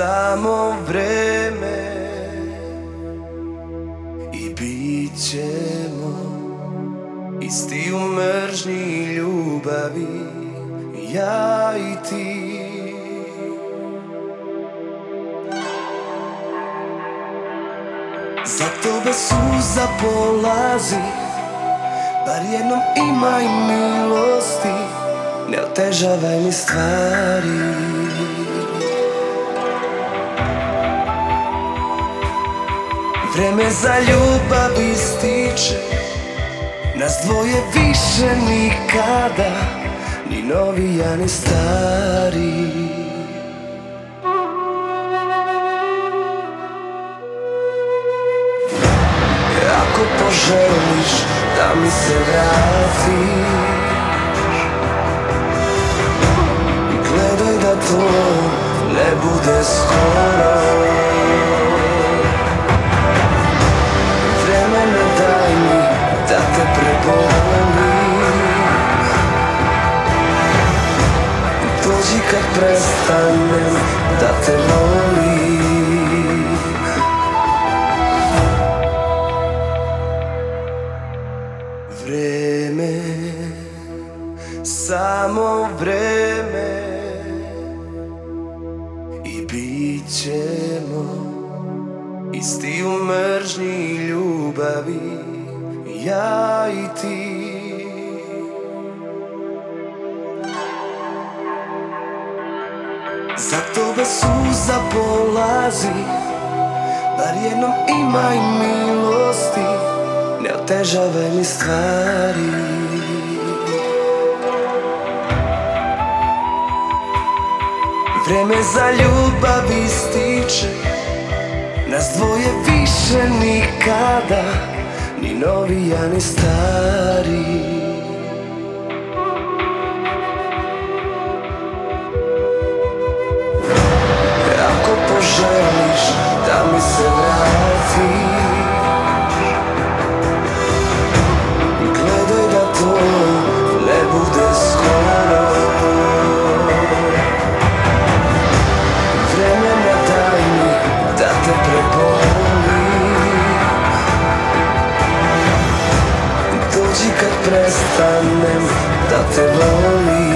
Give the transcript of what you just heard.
samo vreme I bit ćemo Isti u mržnji ljubavi Ja i ti. Zato tobe suza polazi Bar jednom imaj milosti Ne otežavaj mi stvari. Vreme za ljubav ističe. Nas dvoje više nikada Ni novija ni stari. Ako poželiš da mi se vratiš Gledaj da to ne bude skoro prestanem da te Vreme, samo vreme I bit ćemo isti u mržnji ljubavi Ja i ti Zato bez suza polazi Bar jednom imaj milosti Ne otežavaj mi stvari. Vreme za ljubav ističe Nas dvoje više nikada Ni novija ni stari prestanem da te volim